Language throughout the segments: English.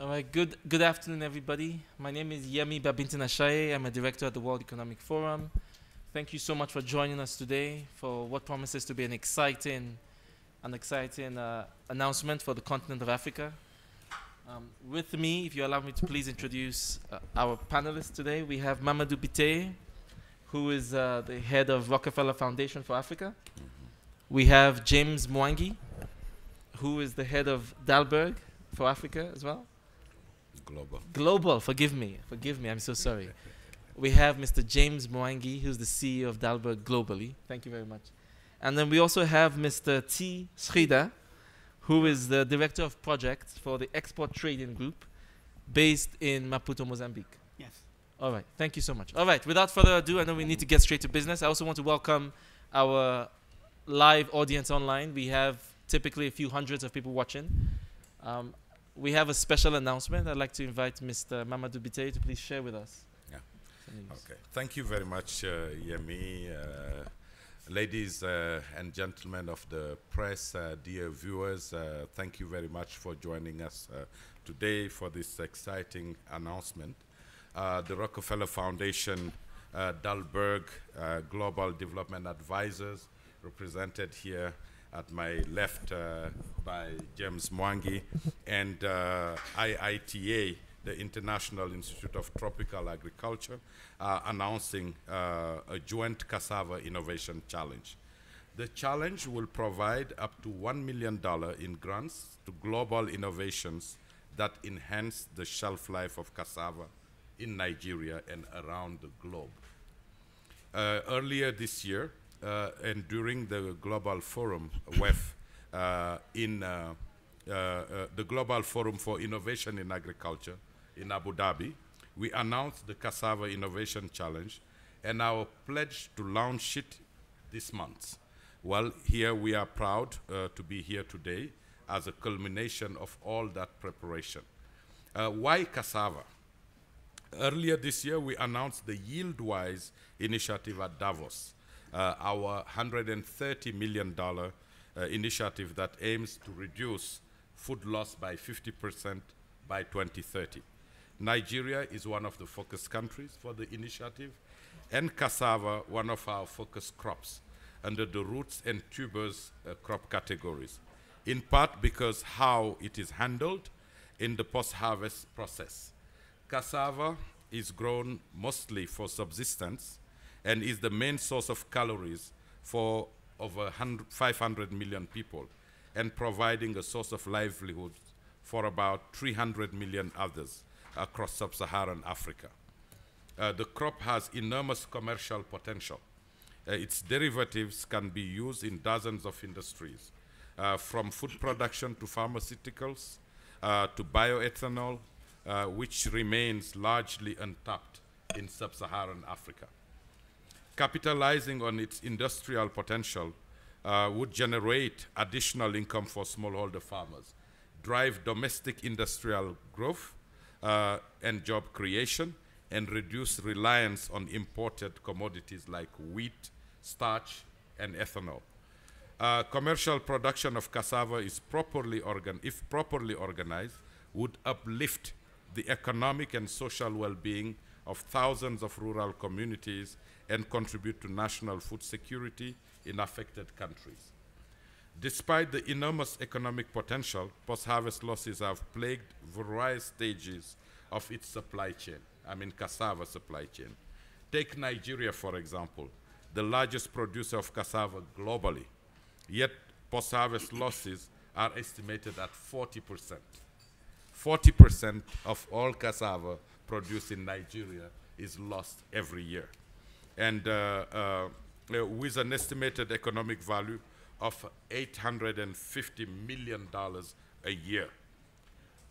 All right, good good afternoon, everybody. My name is Yemi Babington Ashaye. I'm a director at the World Economic Forum. Thank you so much for joining us today for what promises to be an exciting, an exciting uh, announcement for the continent of Africa. Um, with me, if you allow me to please introduce uh, our panelists today, we have Mamadou Biteye, who is uh, the head of Rockefeller Foundation for Africa. We have James Mwangi, who is the head of Dalberg for Africa as well. Global. Global, forgive me, forgive me, I'm so sorry. We have Mr. James Mwangi, who's the CEO of Dalberg globally. Thank you very much. And then we also have Mr. T. Sridhar, who is the director of projects for the Export Trading Group based in Maputo, Mozambique. Yes. All right, thank you so much. All right, without further ado, I know we need to get straight to business. I also want to welcome our live audience online. We have typically a few hundreds of people watching. Um, we have a special announcement. I'd like to invite Mr. Mamadou Biteye to please share with us. Yeah. Okay. Thank you very much, uh, Yemi. Uh, ladies uh, and gentlemen of the press, uh, dear viewers, uh, thank you very much for joining us uh, today for this exciting announcement. Uh, the Rockefeller Foundation, uh, Dalberg uh, Global Development Advisors, represented here at my left uh, by James Mwangi, and uh, IITA, the International Institute of Tropical Agriculture, announcing uh, a joint cassava innovation challenge. The challenge will provide up to $1 million in grants to global innovations that enhance the shelf life of cassava in Nigeria and around the globe. Uh, earlier this year, uh, and during the Global Forum, WEF, uh, in uh, uh, uh, the Global Forum for Innovation in Agriculture in Abu Dhabi, we announced the Cassava Innovation Challenge and our pledge to launch it this month. Well, here we are proud uh, to be here today as a culmination of all that preparation. Why cassava? Earlier this year, we announced the YieldWise initiative at Davos, uh, our $130 million uh, initiative that aims to reduce food loss by 50% by 2030. Nigeria is one of the focus countries for the initiative, and cassava, one of our focus crops under the roots and tubers uh, crop categories, in part because how it is handled in the post-harvest process. Cassava is grown mostly for subsistence and is the main source of calories for over 500 million people and providing a source of livelihood for about 300 million others across sub-Saharan Africa. Uh, the crop has enormous commercial potential. Uh, its derivatives can be used in dozens of industries, uh, from food production to pharmaceuticals uh, to bioethanol, uh, which remains largely untapped in sub-Saharan Africa. Capitalizing on its industrial potential uh, would generate additional income for smallholder farmers, drive domestic industrial growth uh, and job creation, and reduce reliance on imported commodities like wheat, starch, and ethanol. Uh, commercial production of cassava is properly organ if properly organized, would uplift the economic and social well-being of thousands of rural communities and contribute to national food security in affected countries. Despite the enormous economic potential, post-harvest losses have plagued various stages of its supply chain, I mean cassava supply chain. Take Nigeria, for example, the largest producer of cassava globally, yet post-harvest losses are estimated at 40%. 40% of all cassava produced in Nigeria is lost every year. And uh, uh, uh, with an estimated economic value of $850 million a year.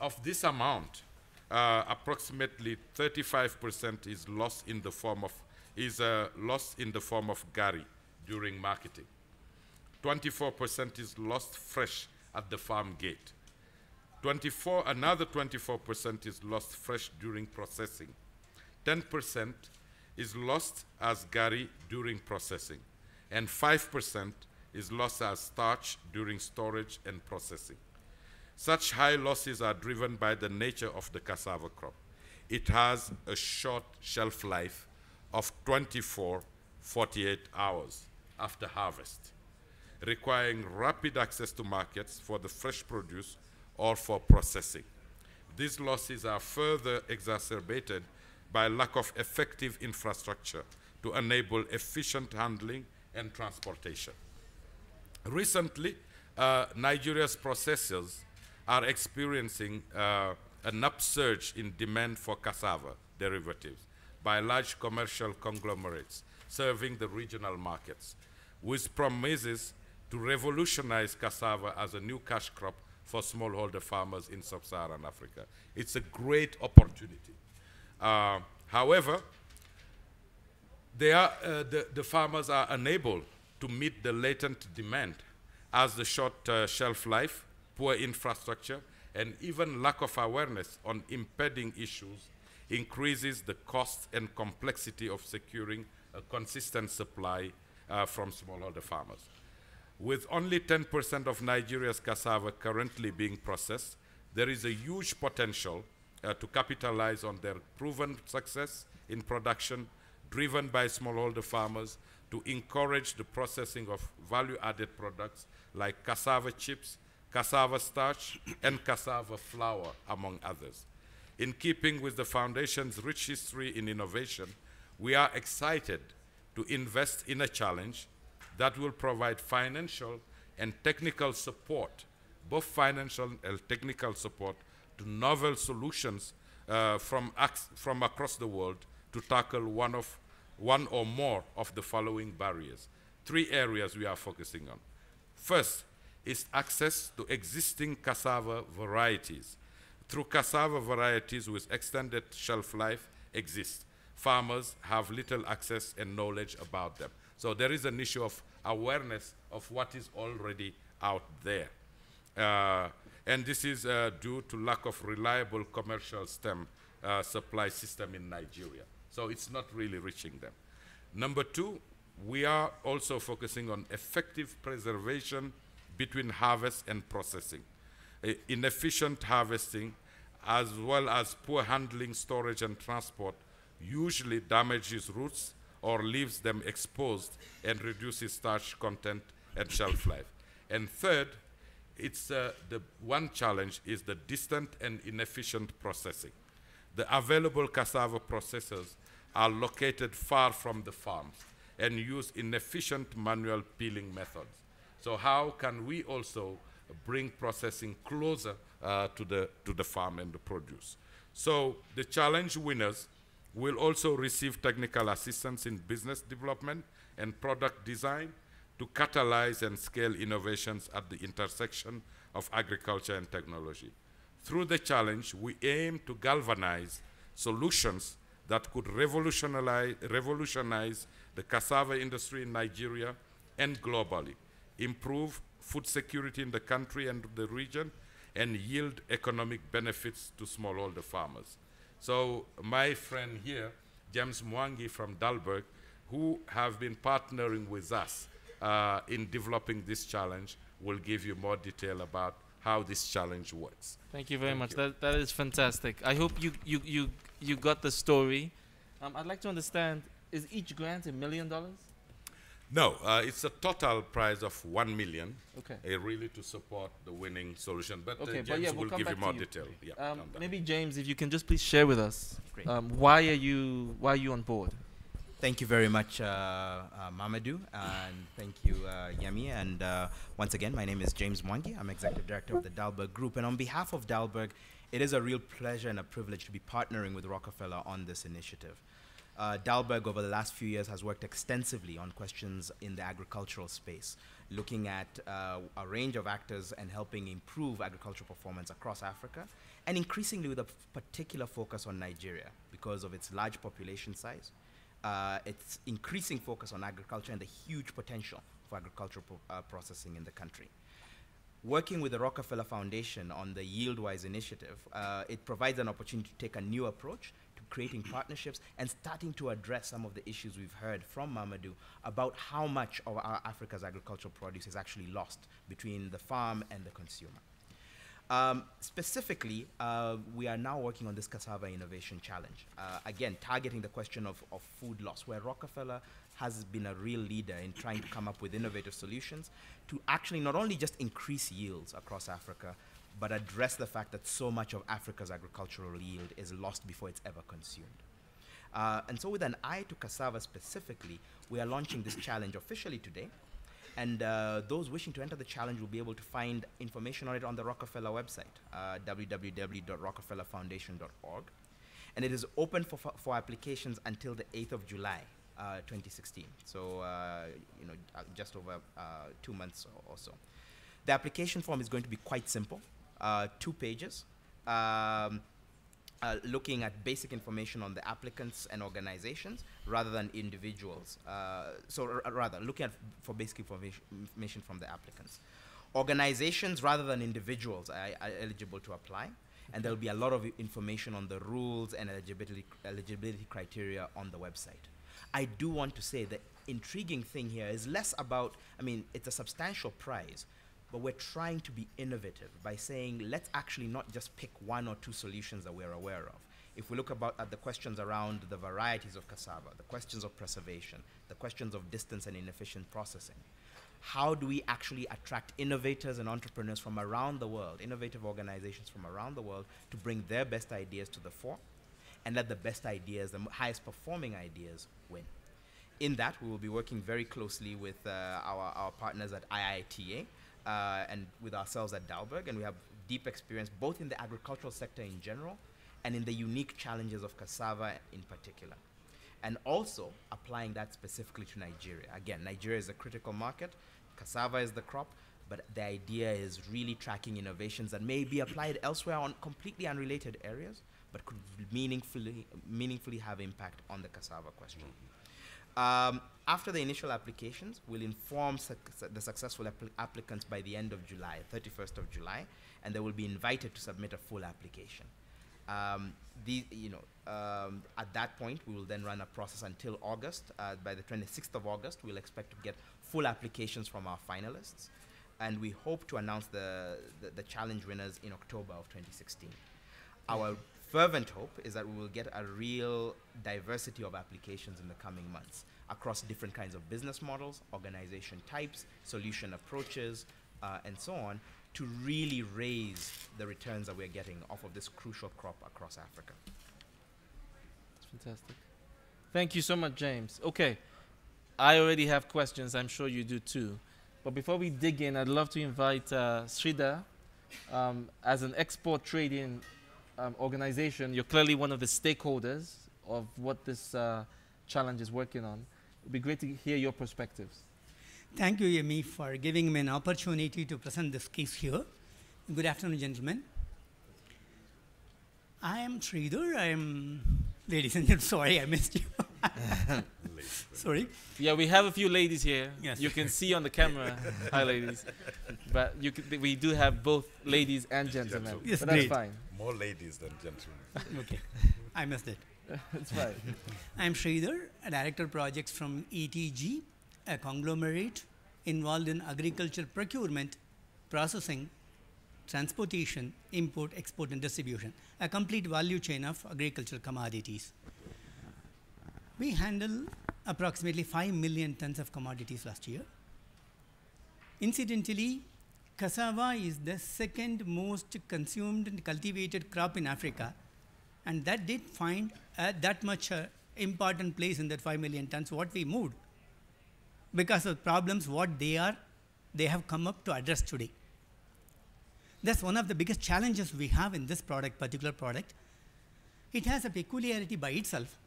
Of this amount, uh, approximately 35% is lost in the form of is uh, lost in the form of gari during marketing. 24% is lost fresh at the farm gate. 24, another 24% is lost fresh during processing. 10% is lost as gari during processing. And 5% is lost as starch during storage and processing. Such high losses are driven by the nature of the cassava crop. It has a short shelf life of 24, 48 hours after harvest, requiring rapid access to markets for the fresh produce or for processing. These losses are further exacerbated by lack of effective infrastructure to enable efficient handling and transportation. Recently, uh, Nigeria's processors are experiencing uh, an upsurge in demand for cassava derivatives by large commercial conglomerates serving the regional markets, with promises to revolutionize cassava as a new cash crop for smallholder farmers in sub-Saharan Africa. It's a great opportunity. Uh, however, they are, uh, the, the farmers are unable to meet the latent demand as the short uh, shelf life, poor infrastructure, and even lack of awareness on impeding issues increases the cost and complexity of securing a consistent supply uh, from smallholder farmers. With only 10% of Nigeria's cassava currently being processed, there is a huge potential uh, to capitalize on their proven success in production driven by smallholder farmers to encourage the processing of value-added products like cassava chips, cassava starch, and cassava flour, among others. In keeping with the Foundation's rich history in innovation, we are excited to invest in a challenge that will provide financial and technical support, both financial and technical support, to novel solutions uh, from, from across the world to tackle one, of, one or more of the following barriers. Three areas we are focusing on. First is access to existing cassava varieties. Through cassava varieties with extended shelf life exist, farmers have little access and knowledge about them. So there is an issue of awareness of what is already out there. Uh, and this is uh, due to lack of reliable commercial stem uh, supply system in Nigeria. So it's not really reaching them. Number two, we are also focusing on effective preservation between harvest and processing. Uh, inefficient harvesting, as well as poor handling, storage, and transport, usually damages roots or leaves them exposed and reduces starch content and shelf life. And third, it's uh, the one challenge is the distant and inefficient processing. The available cassava processors are located far from the farms and use inefficient manual peeling methods. So how can we also bring processing closer uh, to, the, to the farm and the produce? So the challenge winners will also receive technical assistance in business development and product design to catalyze and scale innovations at the intersection of agriculture and technology. Through the challenge, we aim to galvanize solutions that could revolutionize, revolutionize the cassava industry in Nigeria and globally, improve food security in the country and the region, and yield economic benefits to smallholder farmers. So my friend here, James Mwangi from Dalberg, who have been partnering with us uh, in developing this challenge, will give you more detail about how this challenge works. Thank you very Thank much. You. That, that is fantastic. I hope you, you, you, you got the story. Um, I'd like to understand, is each grant a million dollars? No, uh, it's a total prize of one million. Okay. Uh, really to support the winning solution. But uh, okay, uh, James but yeah, we'll will give you more you. detail. Yeah, um, maybe James, if you can just please share with us, um, why are you why are you on board? Thank you very much, uh, uh, Mamadou, and thank you, Yemi. And once again, my name is James Mwangi. I'm executive director of the Dalberg Group, and on behalf of Dalberg, it is a real pleasure and a privilege to be partnering with Rockefeller on this initiative. Uh, Dalberg, over the last few years, has worked extensively on questions in the agricultural space, looking at uh, a range of actors and helping improve agricultural performance across Africa, and increasingly with a particular focus on Nigeria because of its large population size, uh, its increasing focus on agriculture, and the huge potential for agricultural pro uh, processing in the country working with the Rockefeller Foundation on the YieldWise initiative, uh, it provides an opportunity to take a new approach to creating partnerships and starting to address some of the issues we've heard from Mamadou about how much of our Africa's agricultural produce is actually lost between the farm and the consumer. Um, specifically, uh, we are now working on this Cassava Innovation Challenge. Uh, again, targeting the question of, of food loss, where Rockefeller has been a real leader in trying to come up with innovative solutions to actually not only just increase yields across Africa, but address the fact that so much of Africa's agricultural yield is lost before it's ever consumed. Uh, and so, with an eye to cassava specifically, we are launching this challenge officially today. And uh, those wishing to enter the challenge will be able to find information on it on the Rockefeller website, uh, www.rockefellerfoundation.org. And it is open for, for applications until the 8th of July, uh, 2016. So, uh, you know, uh, just over uh, two months or, or, so. The application form is going to be quite simple, two pages. Um, uh, looking at basic information on the applicants and organizations rather than individuals. Uh, so rather, looking at for basic information, from the applicants. Organizations rather than individuals are, are eligible to apply, and there will be a lot of information on the rules and eligibility, eligibility criteria on the website. I do want to say the intriguing thing here is less about, I mean, it's a substantial prize, but we're trying to be innovative by saying let's actually not just pick one or two solutions that we're aware of. If we look about at the questions around the varieties of cassava, the questions of preservation, the questions of distance and inefficient processing, how do we actually attract innovators and entrepreneurs from around the world, innovative organizations from around the world, to bring their best ideas to the fore and let the best ideas, the highest performing ideas, win? In that, we will be working very closely with uh, our, our partners at IITA, uh, and with ourselves at Dalberg, and we have deep experience both in the agricultural sector in general and in the unique challenges of cassava in particular. And also applying that specifically to Nigeria. Again, Nigeria is a critical market, cassava is the crop, but the idea is really tracking innovations that may be applied elsewhere on completely unrelated areas, but could meaningfully, meaningfully have impact on the cassava question. Mm -hmm. Um, after the initial applications, we'll inform su the successful applicants by the end of July, 31st of July, and they will be invited to submit a full application. Um, the, you know, um, at that point, we will then run a process until August. Uh, by the 26th of August, we'll expect to get full applications from our finalists, and we hope to announce the, the, the challenge winners in October of 2016. Our fervent hope is that we will get a real diversity of applications in the coming months across different kinds of business models, organization types, solution approaches, uh, and so on, to really raise the returns that we're getting off of this crucial crop across Africa. That's fantastic. Thank you so much, James. Okay, I already have questions. I'm sure you do too. But before we dig in, I'd love to invite uh, um, as an export trading um, organization, you're clearly one of the stakeholders of what this uh, challenge is working on. It would be great to hear your perspectives. Thank you, Yemi, for giving me an opportunity to present this case here. Good afternoon, gentlemen. I am Sridhar. I am, ladies and gentlemen, sorry I missed you. Sorry. Yeah, we have a few ladies here. Yes. You can see on the camera. Hi, ladies. But you can, we do have both ladies and gentlemen. Yes, but that's fine. More ladies than gentlemen. okay. I missed it. it's fine. I'm Sridhar, a director of projects from ETG, a conglomerate involved in agriculture procurement, processing, transportation, import, export, and distribution, a complete value chain of agricultural commodities. We handle approximately 5 million tons of commodities last year. Incidentally, cassava is the second most consumed and cultivated crop in Africa, and that did find uh, that much uh, important place in that 5 million tons what we moved. Because of problems, what they are, they have come up to address today. That's one of the biggest challenges we have in this product, particular product. It has a peculiarity by itself.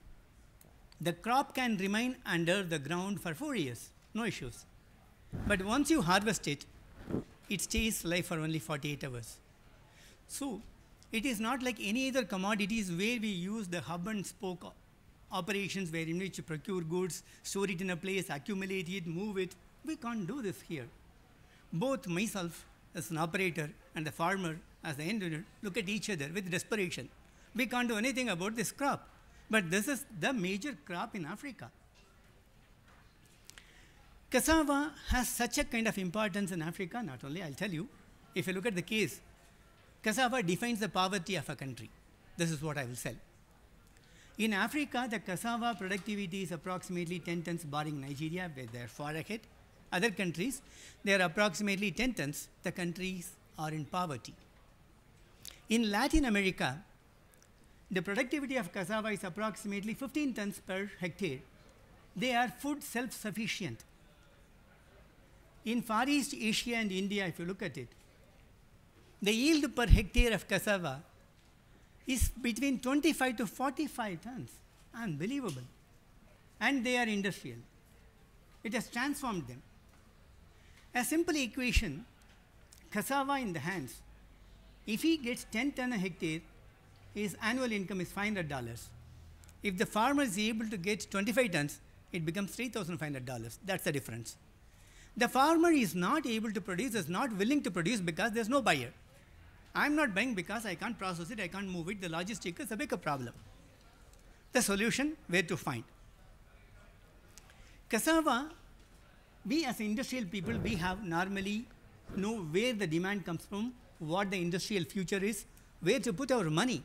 The crop can remain under the ground for four years, no issues. But once you harvest it, it stays live for only 48 hours. So it is not like any other commodities where we use the hub and spoke operations where in which you procure goods, store it in a place, accumulate it, move it. We can't do this here. Both myself as an operator and the farmer as the end user look at each other with desperation. We can't do anything about this crop. But this is the major crop in Africa. Cassava has such a kind of importance in Africa, not only, I'll tell you, if you look at the case, cassava defines the poverty of a country. This is what I will sell. In Africa, the cassava productivity is approximately 10 tons, barring Nigeria, where they're far ahead. Other countries, they are approximately 10 tons. The countries are in poverty. In Latin America, the productivity of cassava is approximately 15 tons per hectare. They are food self-sufficient. In Far East Asia and India, if you look at it, the yield per hectare of cassava is between 25 to 45 tons. Unbelievable. And they are industrial. It has transformed them. A simple equation cassava in the hands, if he gets 10 ton a hectare, his annual income is $500. If the farmer is able to get 25 tons, it becomes $3,500. That's the difference. The farmer is not able to produce, is not willing to produce because there's no buyer. I'm not buying because I can't process it, I can't move it. The logistics is a bigger problem. The solution, where to find? Cassava, we as industrial people, we have normally know where the demand comes from, what the industrial future is, where to put our money.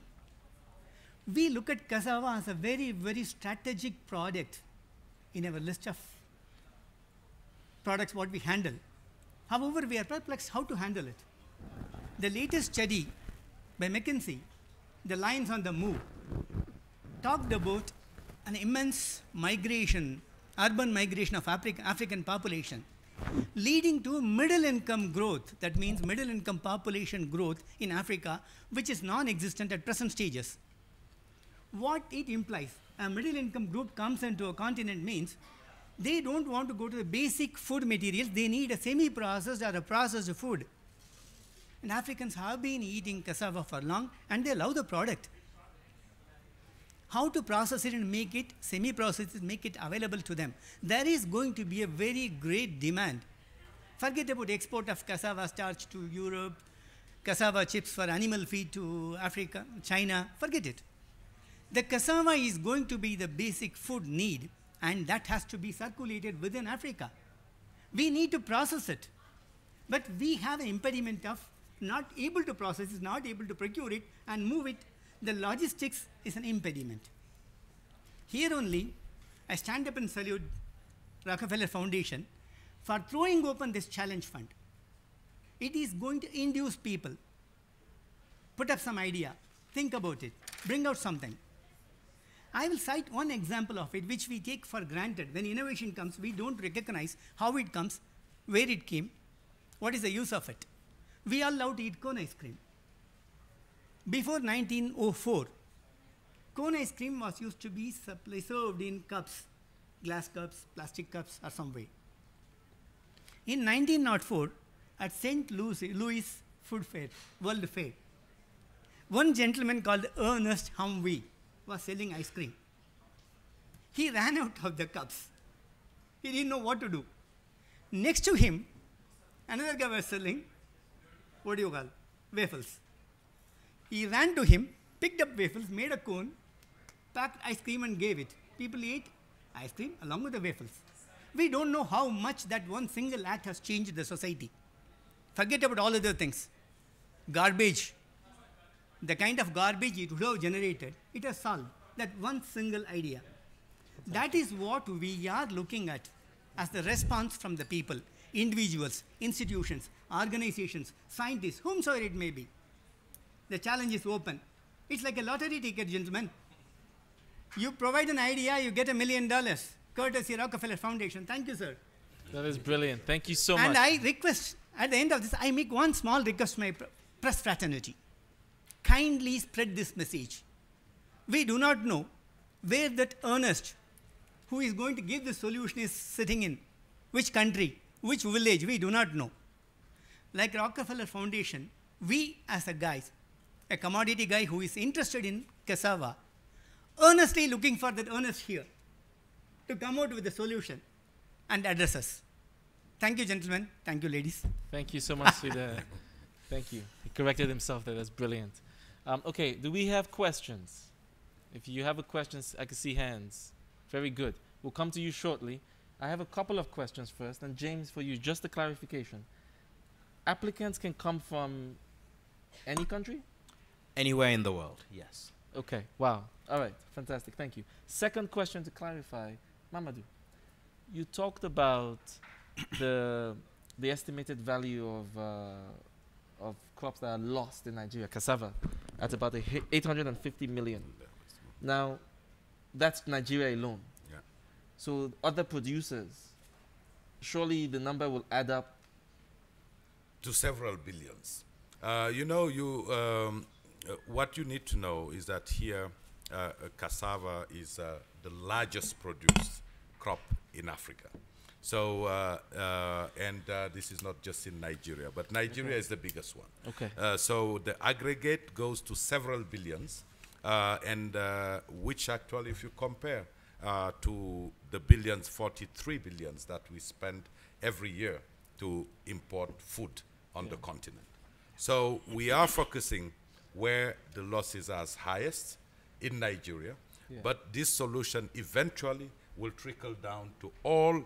We look at cassava as a very, very strategic product in our list of products what we handle. However, we are perplexed how to handle it. The latest study by McKinsey, The Lions on the Move, talked about an immense migration, urban migration of Afri- African population, leading to middle income growth. That means middle income population growth in Africa, which is non existent at present stages. What it implies, a middle income group comes into a continent means they don't want to go to the basic food materials, they need a semi processed or a processed food. And Africans have been eating cassava for long and they love the product. How to process it and make it semi processed, make it available to them. There is going to be a very great demand. Forget about export of cassava starch to Europe, cassava chips for animal feed to Africa, China, forget it. The cassava is going to be the basic food need, and that has to be circulated within Africa. We need to process it. But we have an impediment of not able to process it, not able to procure it and move it. The logistics is an impediment. Here only, I stand up and salute Rockefeller Foundation for throwing open this challenge fund. It is going to induce people. Put up some idea, think about it, bring out something. I will cite one example of it which we take for granted. When innovation comes, we don't recognize how it comes, where it came, what is the use of it. We all love to eat cone ice cream. Before 1904, cone ice cream was used to be served in cups, glass cups, plastic cups, or some way. In 1904, at St. Louis, Louis Food Fair, World Fair, one gentleman called Ernest Hamwi was selling ice cream. He ran out of the cups. He didn't know what to do. Next to him, another guy was selling, what do you call, waffles. He ran to him, picked up waffles, made a cone, packed ice cream and gave it. People ate ice cream along with the waffles. We don't know how much that one single act has changed the society. Forget about all other things. Garbage, the kind of garbage it would have generated, it has solved that one single idea. That is what we are looking at as the response from the people, individuals, institutions, organizations, scientists, whomsoever it may be. The challenge is open. It's like a lottery ticket, gentlemen. You provide an idea, you get a million dollars, courtesy Rockefeller Foundation. Thank you, sir. That is brilliant. Thank you so and much. And I request, at the end of this, I make one small request to my press fraternity. Kindly spread this message. We do not know where that Ernest, who is going to give the solution, is sitting in, which country, which village, we do not know. Like Rockefeller Foundation, we as a guys, a commodity guy who is interested in cassava, earnestly looking for that Ernest here to come out with a solution and address us. Thank you, gentlemen. Thank you, ladies. Thank you so much, Sridhar. Thank you. He corrected himself there. That's brilliant. Um, okay, do we have questions? If you have a question, I can see hands. Very good. We'll come to you shortly. I have a couple of questions first, and James, for you, just a clarification. Applicants can come from Any country? Anywhere in the world, yes. Okay. Wow. All right. Fantastic. Thank you. Second question to clarify, Mamadou. You talked about the the estimated value of uh, of crops that are lost in Nigeria, cassava, at about 850 million. Now, that's Nigeria alone. Yeah. So other producers, surely the number will add up. to several billions. Uh, you know, you um, uh, what you need to know is that here, uh, uh, cassava is uh, the largest produced crop in Africa. So, uh, uh, and uh, this is not just in Nigeria, but Nigeria is the biggest one. Okay. Uh, so the aggregate goes to several billions, uh, and uh, which actually, if you compare uh, to the billions, 43 billions that we spend every year to import food on the continent. So we are focusing where the losses are highest in Nigeria, Yeah. but this solution eventually will trickle down to all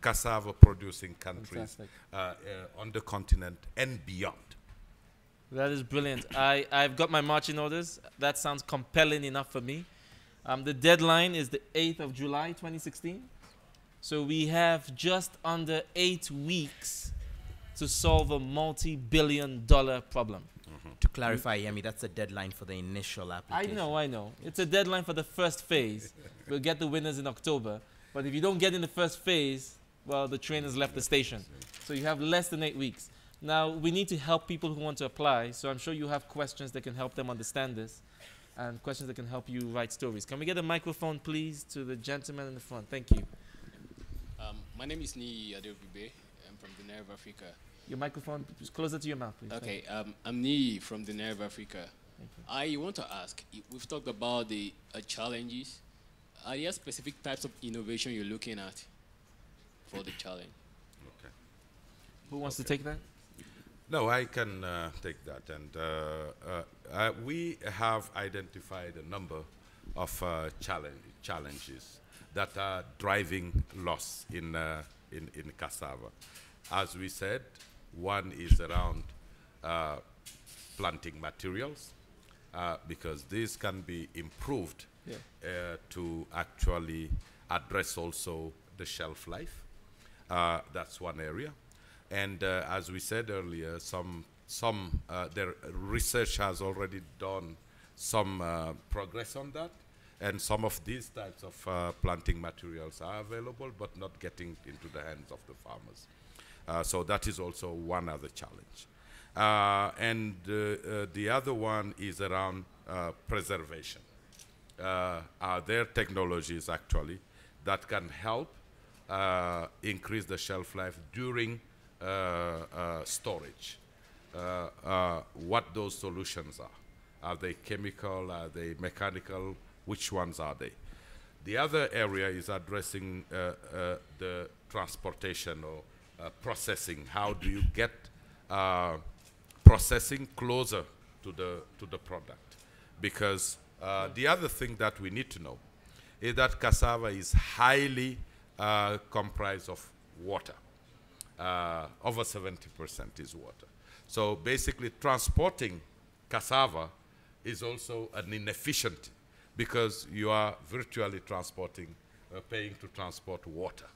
cassava producing countries Fantastic. uh, uh, on the continent and beyond. That is brilliant. I, I've got my marching orders. That sounds compelling enough for me. Um, the deadline is the 8th of July, 2016. So we have just under eight weeks to solve a multi billion dollar problem. To clarify, Yemi, that's a deadline for the initial application. I know, I know. It's a deadline for the first phase. We'll get the winners in October. But if you don't get in the first phase, well, the train has left the station. So you have less than eight weeks. Now, we need to help people who want to apply. So I'm sure you have questions that can help them understand this and questions that can help you write stories. Can we get a microphone, please, to the gentleman in the front? Thank you. Um, my name is Ni Adeobibe. I'm from the Nerve Africa. Your microphone is closer to your mouth, please. Okay, um, I'm Ni from the Nerve Africa. I want to ask, we've talked about the uh, challenges. Are there specific types of innovation you're looking at for the challenge? Okay. Who wants to take that? No, I can uh, take that. And uh, uh, uh, we have identified a number of uh, challenge, challenges that are driving loss in, uh, in, in cassava. As we said, one is around uh, planting materials, uh, because these can be improved Yeah. uh, to actually address also the shelf life. Uh, that's one area. And uh, as we said earlier, some some uh, the research has already done some uh, progress on that, and some of these types of uh, planting materials are available, but not getting into the hands of the farmers. So that is also one other challenge. Uh, and uh, uh, the other one is around preservation. Uh, are there technologies actually that can help uh, increase the shelf life during uh, uh, storage? Uh, what those solutions are? Are they chemical? Are they mechanical? Which ones are they? The other area is addressing the transportation or processing. How do you get processing closer to the to the product? Because uh, the other thing that we need to know is that cassava is highly uh, comprised of water. Uh, over 70% is water. So basically, transporting cassava is also an inefficient because you are virtually transporting, uh, paying to transport water.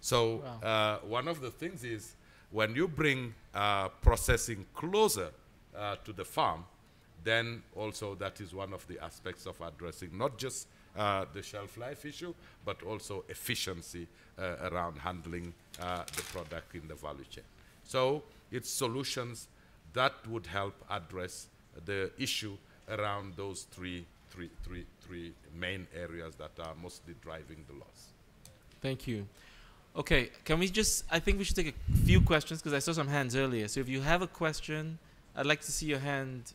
So uh, one of the things is when you bring uh, processing closer uh, to the farm, then also that is one of the aspects of addressing not just uh, the shelf life issue, but also efficiency uh, around handling uh, the product in the value chain. So it's solutions that would help address the issue around those three, three, three, three main areas that are mostly driving the loss. Thank you. Okay, can we just? I think we should take a few questions because I saw some hands earlier. So if you have a question, I'd like to see your hand.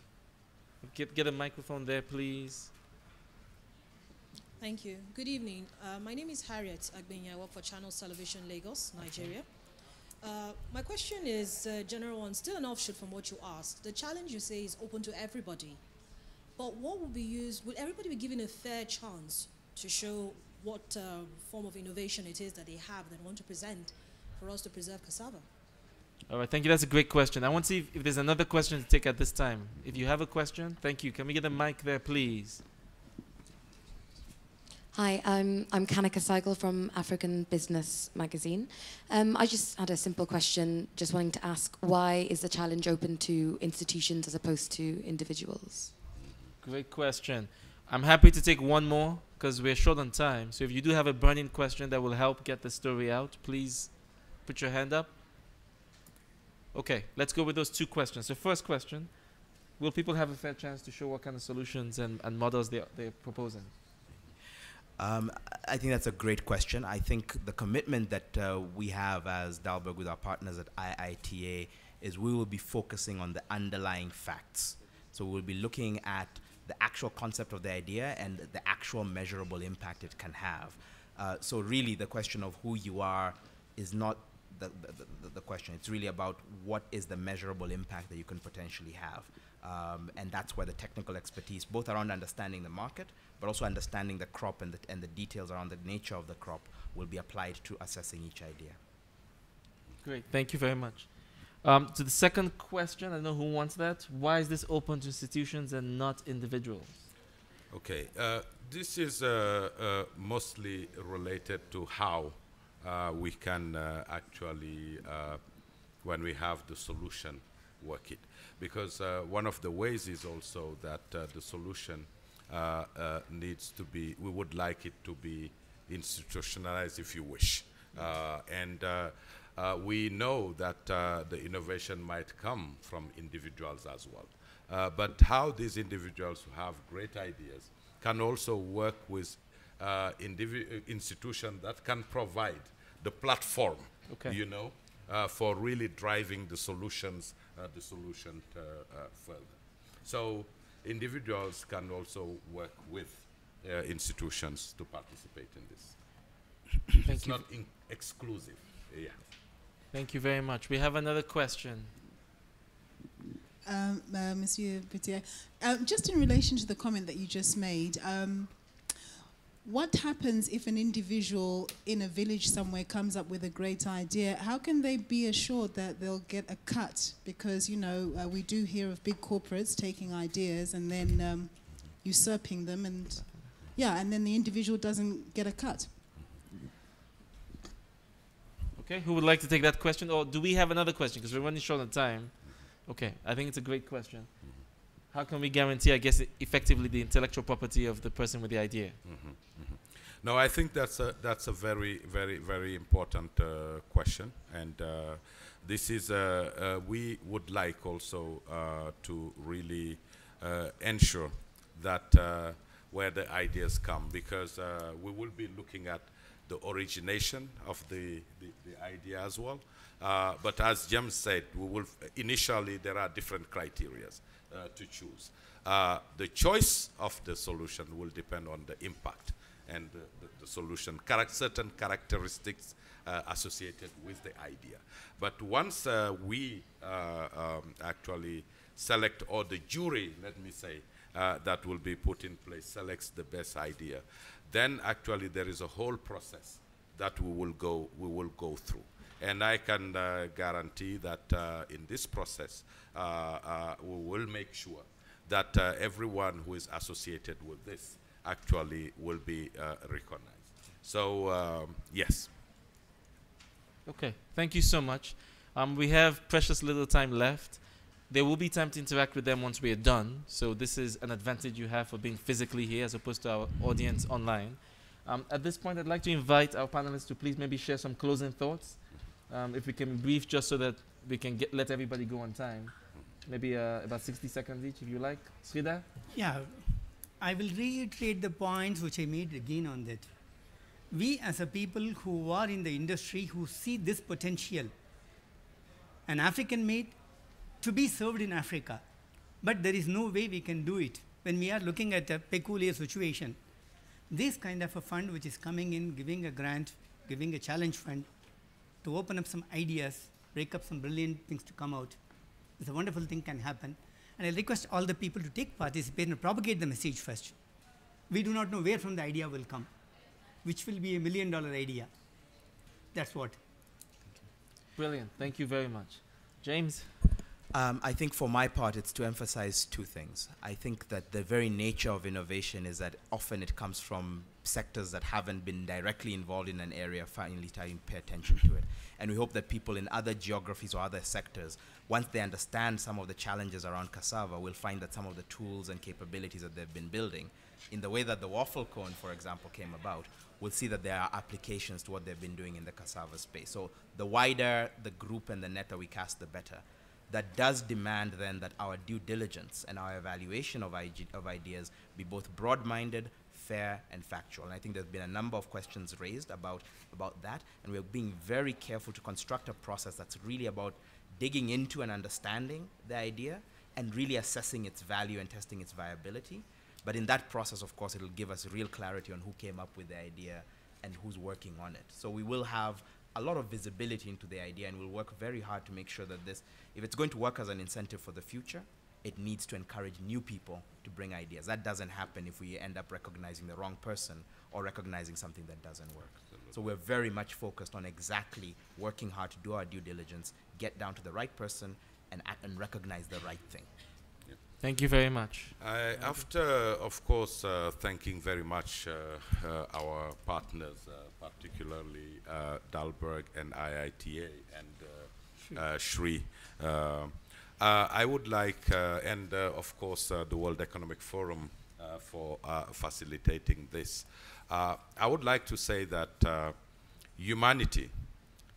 Get get a microphone there, please. Thank you. Good evening. Uh, my name is Harriet Agbenya. I work for Channels Television Lagos, Nigeria. Uh, my question is uh, general one, still an offshoot from what you asked. The challenge you say is open to everybody, but what will be used? Will everybody be given a fair chance to show what uh, form of innovation it is that they have that want to present for us to preserve cassava? All right, thank you. That's a great question. I want to see if, if there's another question to take at this time. If you have a question, thank you. Can we get the mic there, please? Hi, I'm, I'm Kanika Saigal from African Business Magazine. Um, I just had a simple question, just wanting to ask why is the challenge open to institutions as opposed to individuals? Great question. I'm happy to take one more because we're short on time. So if you do have a burning question that will help get the story out, please put your hand up. Okay, let's go with those two questions. The first question Will people have a fair chance to show what kind of solutions and, and models they, they're proposing? Um, I think that's a great question. I think the commitment that uh, we have as Dalberg with our partners at IITA is we will be focusing on the underlying facts. So we'll be looking at the actual concept of the idea and the actual measurable impact it can have. Uh, so really, the question of who you are is not the, the, the, the question. It's really about what is the measurable impact that you can potentially have. Um, and that's where the technical expertise, both around understanding the market, but also understanding the crop and the, and the details around the nature of the crop, will be applied to assessing each idea. Great, thank you very much. Um, to the second question, I don't know who wants that. Why is this open to institutions and not individuals? Okay, uh, this is uh, uh, mostly related to how we can uh, actually, uh, when we have the solution, work it. Because one of the ways is also that the solution needs to be, we would like it to be institutionalized if you wish. and uh, we know that uh, the innovation might come from individuals as well. Uh, but how these individuals who have great ideas can also work with institutions that can provide the platform, okay. you know, uh, for really driving the solutions, uh, the solution uh, further. So individuals can also work with institutions to participate in this. Thank it's you. not exclusive. Yeah. Thank you very much. We have another question. Um, uh, Monsieur Petit, um, just in relation to the comment that you just made, um, what happens if an individual in a village somewhere comes up with a great idea? How can they be assured that they'll get a cut? Because, you know, uh, we do hear of big corporates taking ideas and then um, usurping them, and yeah, and then the individual doesn't get a cut. Okay, who would like to take that question? Or do we have another question? Because we're running short on time. Okay, I think it's a great question how can we guarantee, I guess, effectively the intellectual property of the person with the idea? Mm-hmm, mm-hmm. No, I think that's a that's a very very very important uh, question, and uh, this is uh, uh we would like also uh, to really uh, ensure that where the ideas come, because we will be looking at the origination of the, the, the idea as well. but as James said, we will initially there are different criterias. Uh, to choose. Uh, the choice of the solution will depend on the impact and the, the, the solution, certain characteristics uh, associated with the idea. But once we um, actually select, or the jury, let me say, uh, that will be put in place selects the best idea, then actually there is a whole process that we will go we will go through. And I can uh, guarantee that uh, in this process, uh, uh, we will make sure that everyone who is associated with this actually will be recognized. So, um, yes. Okay, thank you so much. Um, we have precious little time left. There will be time to interact with them once we are done. So this is an advantage you have for being physically here as opposed to our audience online. Um, at this point, I'd like to invite our panelists to please maybe share some closing thoughts. Um, if we can brief just so that we can get, let everybody go on time. Maybe uh, about 60 seconds each, if you like. Sridhar? Yeah, I will reiterate the points which I made again on that. We, as a people who are in the industry, who see this potential, an African made to be served in Africa, but there is no way we can do it when we are looking at a peculiar situation. This kind of a fund which is coming in, giving a grant, giving a challenge fund to open up some ideas, break up some brilliant things to come out, it's a wonderful thing can happen. And I request all the people to take participate and propagate the message first. We do not know where from the idea will come, which will be a million dollar idea. That's what. Brilliant. Thank you very much. James? Um, I think for my part, it's to emphasize two things. I think that the very nature of innovation is that often it comes from sectors that haven't been directly involved in an area finally starting to pay attention to it. And we hope that people in other geographies or other sectors, once they understand some of the challenges around cassava, will find that some of the tools and capabilities that they've been building, in the way that the waffle cone, for example, came about, will see that there are applications to what they've been doing in the cassava space. So the wider the group and the net that we cast, the better that does demand then that our due diligence and our evaluation of, of ideas be both broad-minded, fair, and factual. And I think there's been a number of questions raised about, about that, and we're being very careful to construct a process that's really about digging into and understanding the idea and really assessing its value and testing its viability. But in that process, of course, it'll give us real clarity on who came up with the idea and who's working on it. So we will have a lot of visibility into the idea and we'll work very hard to make sure that this, if it's going to work as an incentive for the future, it needs to encourage new people to bring ideas. That doesn't happen if we end up recognizing the wrong person or recognizing something that doesn't work. So we're very much focused on exactly working hard to do our due diligence, get down to the right person, and, and recognize the right thing. Thank you very much. Uh, after, of course, uh, thanking very much uh, uh our partners, uh, particularly uh, Dalberg and IITA and uh, Shri, uh, uh, I would like, and of course, the World Economic Forum for facilitating this. I would like to say that humanity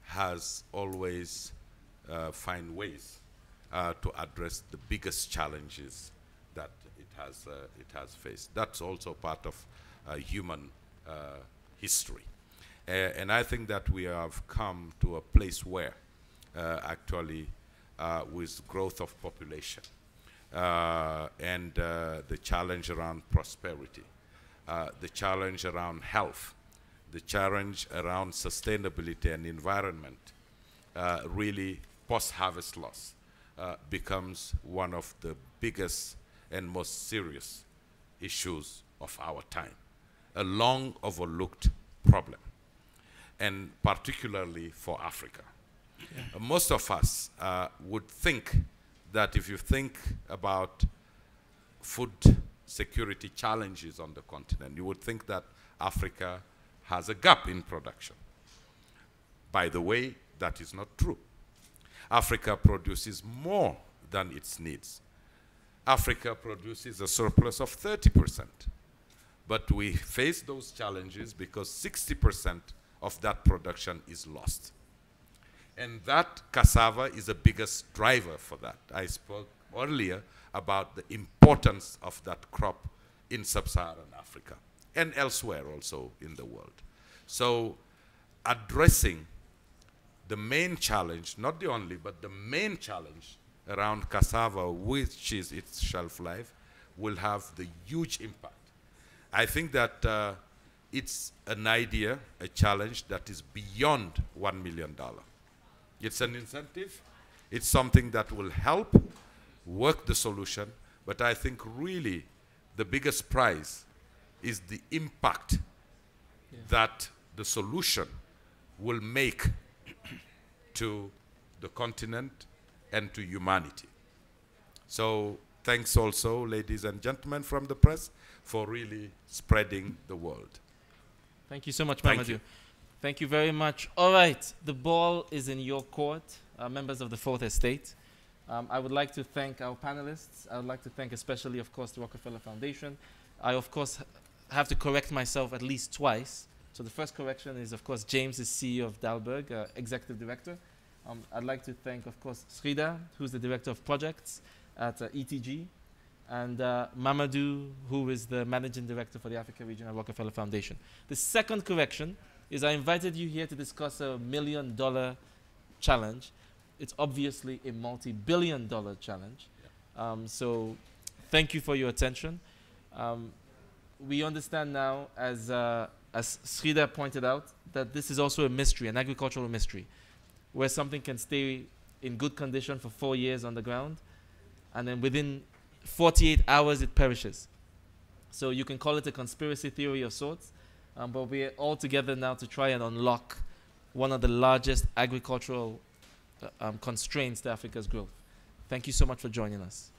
has always find ways uh, to address the biggest challenges that it has, uh, it has faced. That's also part of uh, human uh, history. And I think that we have come to a place where uh, actually with growth of population and the challenge around prosperity, the challenge around health, the challenge around sustainability and environment, uh, really post-harvest loss uh, becomes one of the biggest and most serious issues of our time, a long overlooked problem, and particularly for Africa. Yeah. Most of us uh, would think that if you think about food security challenges on the continent, you would think that Africa has a gap in production. By the way, that is not true. Africa produces more than its needs. Africa produces a surplus of 30%. But we face those challenges because 60% of that production is lost. And that cassava is the biggest driver for that. I spoke earlier about the importance of that crop in sub-Saharan Africa and elsewhere also in the world. So addressing the main challenge, not the only, but the main challenge around cassava, which is its shelf life, will have the huge impact. I think that uh, it's an idea, a challenge that is beyond $1 million. It's an incentive. It's something that will help work the solution. But I think really the biggest prize is the impact yeah. that the solution will make to the continent and to humanity. So thanks also, ladies and gentlemen from the press, for really spreading the world. Thank you so much, Thank Mamadou. You. Thank you very much. All right, the ball is in your court, uh, members of the Fourth Estate. Um, I would like to thank our panelists. I would like to thank especially, of course, the Rockefeller Foundation. I, of course, have to correct myself at least twice. So the first correction is, of course, James is CEO of Dalberg, uh, Executive Director. Um, I'd like to thank, of course, Sridhar, who's the Director of Projects at uh, ETG, and uh, Mamadou, who is the Managing Director for the Africa Region at Rockefeller Foundation. The second correction is I invited you here to discuss a million dollar challenge. It's obviously a multi-billion dollar challenge. Yeah. Um, so thank you for your attention. Um, we understand now, as uh, as Sridhar pointed out, that this is also a mystery, an agricultural mystery, where something can stay in good condition for four years on the ground, and then within 48 hours it perishes. So you can call it a conspiracy theory of sorts, um, but we're all together now to try and unlock one of the largest agricultural uh, um, constraints to Africa's growth. Thank you so much for joining us.